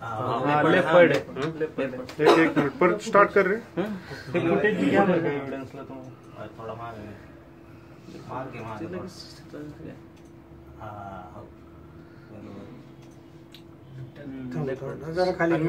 हाँ, हाँ, लेपर्ड एक हाँ, एक मिनट पर स्टार्ट कर रहे हैं? ते फुटेज बी घ्या बरं एविडेंस ला तुम। थोडा मार आहे. माग घे, माग घे थोडा. हा, हो. हम्म। जरा खाली आणि